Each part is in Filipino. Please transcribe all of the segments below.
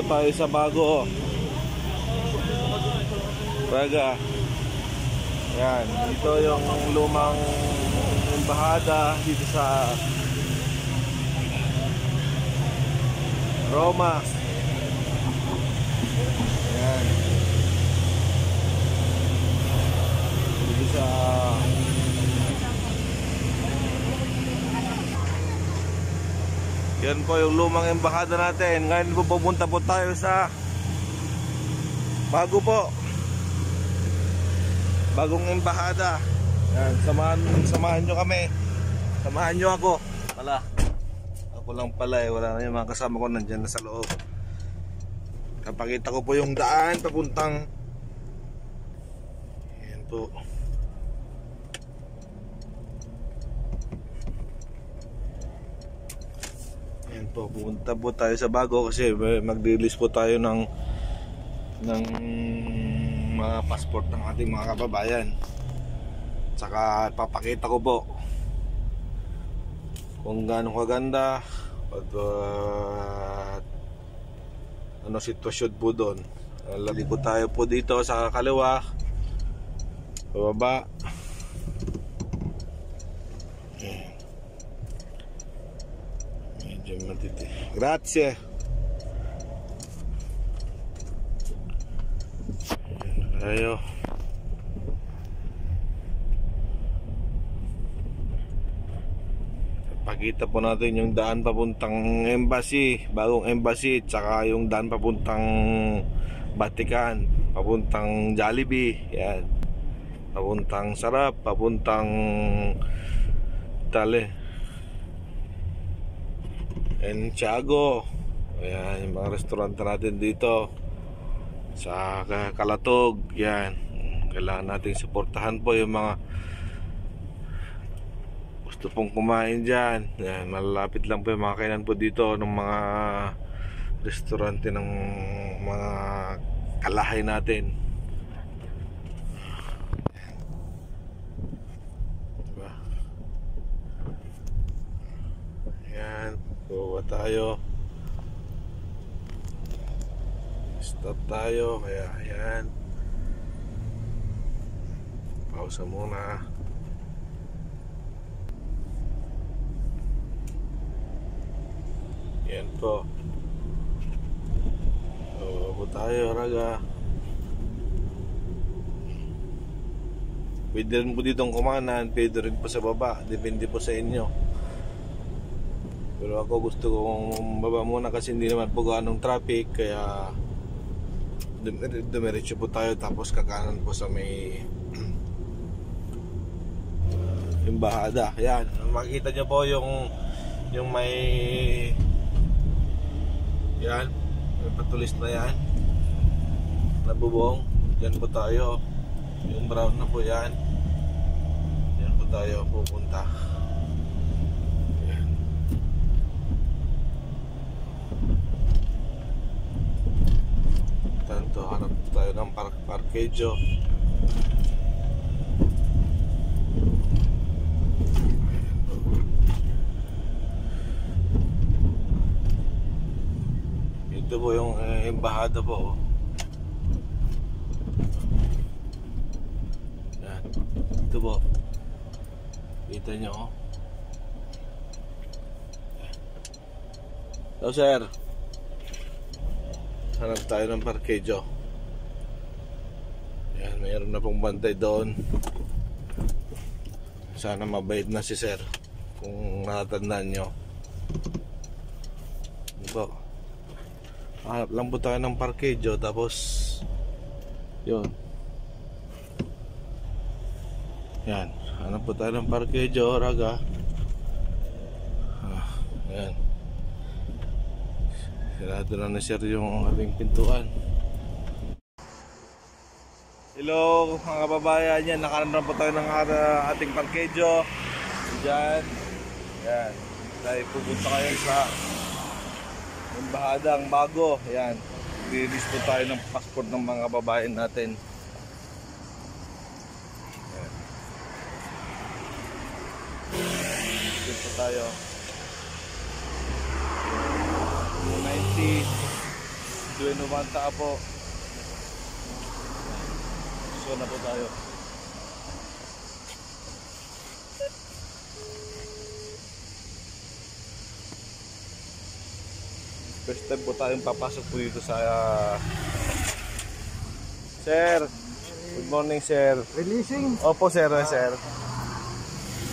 tayo sa bago. Praga. Yan, dito yung lumang embahada dito sa Roma. Yan. Dito sa Yan po yung lumang embahada natin. Ngayon po pupunta po tayo sa bago po. Bagong embahada. Yan, samahan, samahan nyo kami. Samahan nyo ako. Pala. Ako lang pala eh. Wala na yung mga kasama ko nandyan na sa loob. Kapakita ko po yung daan papuntang Yan po. Yan po, pupunta po tayo sa bago kasi mag-release po tayo ng ng mga passport ng ating mga kababayan. Tsaka papakita ko po kung gaano kaganda at uh, ano sitwasyon po doon. Lali po tayo po dito sa kaliwa. Pababa. Grazie. Ayan, tayo. Pakita po natin yung daan papuntang embassy, bagong embassy, tsaka yung daan papuntang Vatican, papuntang Jollibee, yan. Papuntang Sarap, papuntang Tale. And Tiago. Ayan, yung mga restaurant natin dito. Sa Kalatog, yan. Kailangan nating suportahan po yung mga gusto pong kumain dyan yan, malalapit lang po yung mga kainan po dito ng mga restaurante ng mga kalahay natin diba? yan kuha tayo stop tayo kaya yan pausa muna Yan po. Po tayo, raga. Pwede rin po ditong kumanan, pwede rin po sa baba. Depende po sa inyo. Pero ako gusto kong baba muna kasi hindi naman po ganong traffic. Kaya dumiretso po tayo tapos kakanan po sa may yung bahada. Yan, makita nyo po yung yung may yan. May patulis na yan. Nabubong. Diyan po tayo. Yung brown na po yan. Diyan po tayo pupunta. Tanto hanap tayo ng park parkejo. Ito po yung eh, embahada po. oh. Yan. Ito po. Kita nyo. oh. Hello sir. Hanap tayo ng parkejo. Yan, mayroon na pong bantay doon. Sana mabait na si sir. Kung natatandaan nyo. Po? Hanap lang po tayo ng parkejo tapos yun. Yan. Hanap po tayo ng parkejo, raga. Ah, yan. Sarado na na sir yung ating pintuan. Hello mga kababayan yan. Nakaroon po tayo ng uh, ating parkejo. Diyan. Yan. Dahil pupunta kayo sa embahadang bago. Yan. Release po tayo ng passport ng mga babae natin. Yan. Dito tayo. 90 Dueno Manta po. So na po tayo. First time po tayong papasok po dito sa Sir, good morning sir. Releasing. Opo sir, eh, sir.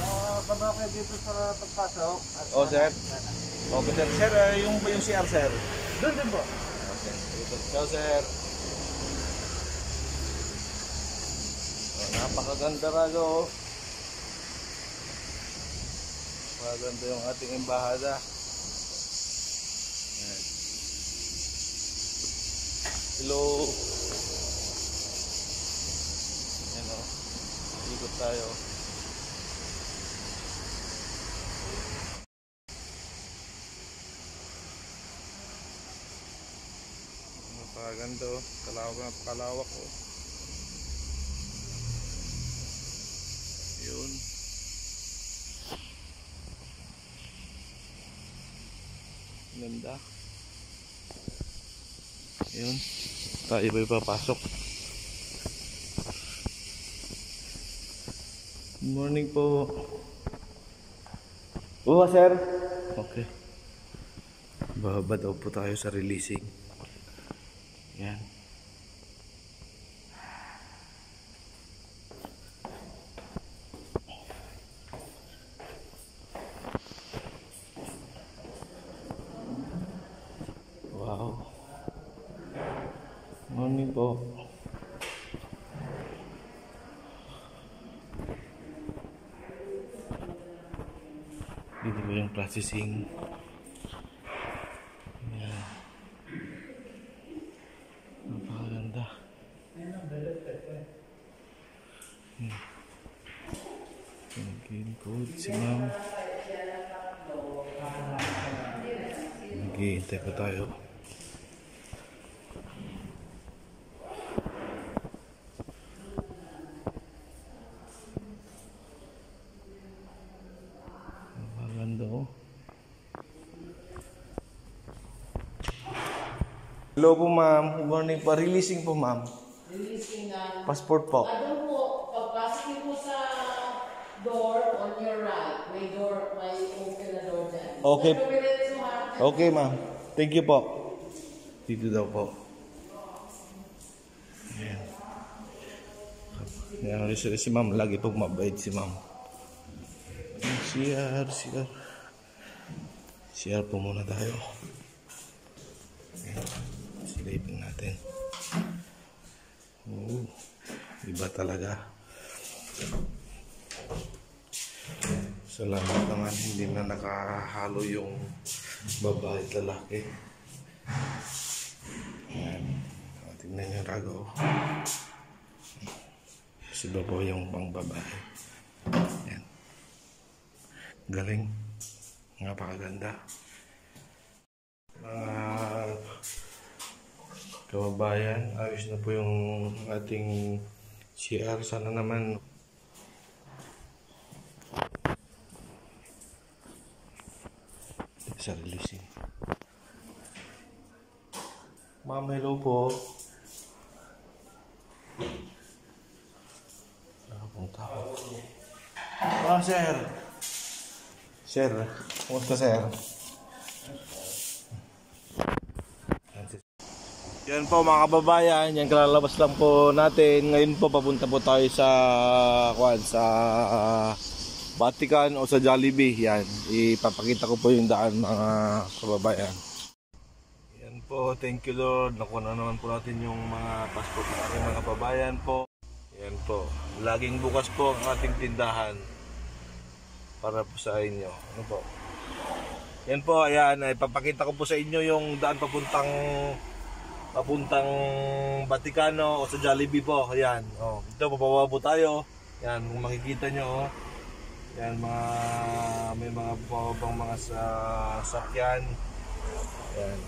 Uh, dito sa pagpasok. Oh sir. Okay sir. Sir, eh, yung yung CR sir. Doon din po. Okay. Ciao sir. Oh, napakaganda rago. oh. Maganda yung ating embahada. Hello. Ayan o. Ikot tayo. Napakaganda o. Kalawak na kalawak o. Yun. Ganda. Yun. Tayo ba papasok? Good morning po. Oo, sir. Okay. Bababa daw po tayo sa releasing. Yan. Wow. Morning po. Dito po yung processing. Yan. Napakaganda. Hmm. Nag-game code si ma'am. Naghihintay pa tayo. Maganda oh. Hello po ma'am. Good morning po. Releasing po ma'am. Releasing na. Passport po. Ano po, pagpasok po sa door on your right. May door, may open na door dyan. Okay. Ha. Okay ma'am. Thank you po. Dito daw po. Ayan. Ayan, si, si ma'am. Lagi po mabait si ma'am. CR, CR. CR po muna tayo. Silipin natin. Oo. Iba talaga. Salamat naman hindi na nakahalo yung babae at lalaki. Ayan. O, Tingnan niyo rago. Si Babo yung pang babae. Ayan. Galing. Napakaganda. Mga kababayan, ayos na po yung ating CR. Sana naman sa releasing. Ma'am, hello po. Wala pong tao. Ah, sir. Sir, kumusta sir? Yan po mga kababayan, yan kalalabas lang po natin. Ngayon po papunta po tayo sa kwan sa Vatican o sa Jollibee. Yan, ipapakita ko po yung daan mga kababayan. Yan po, thank you Lord. Nakuha na naman po natin yung mga passport natin mga kababayan po. Yan po, laging bukas po ang ating tindahan para po sa inyo. Ano po? Yan po, ayan, ipapakita ko po sa inyo yung daan papuntang papuntang Vaticano o sa Jollibee po. Ayan. Oh, ito papababa po tayo. Yan, kung makikita nyo, oh. Yan, mga may mga pababang mga sa sakyan. Yan.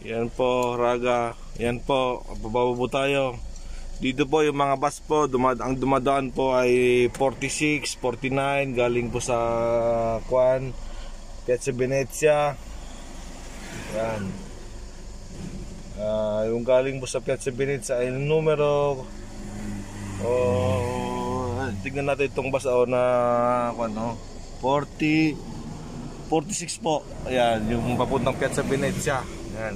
Yan po, Raga. Yan po, bababa po tayo. Dito po yung mga bus po, dumad ang dumadaan po ay 46, 49, galing po sa Kwan, Piazza Venezia. Yan. Ah, yung galing po sa Piazza Venezia ay numero Oh, tignan natin itong bus oh, na ano, 40 46 po. Ayan, yung papuntang Piazza Venezia. Ayan.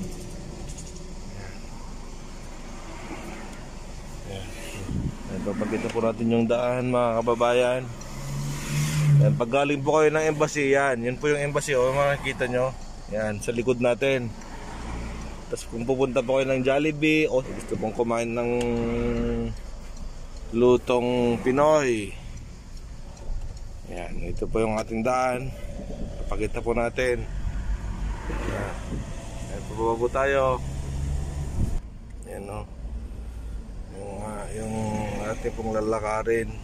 Ayan. Ayan, papakita po natin yung daan mga kababayan. Ayan, pag galing po kayo ng embassy, yan. Yun po yung embassy, oh, makikita nyo. Yan, sa likod natin. Tapos kung pupunta po kayo ng Jollibee o gusto pong kumain ng lutong Pinoy. Yan, ito po yung ating daan. Papakita po natin. Yan. Yan, po tayo. Yan o. Yung, ah, yung ating pong lalakarin.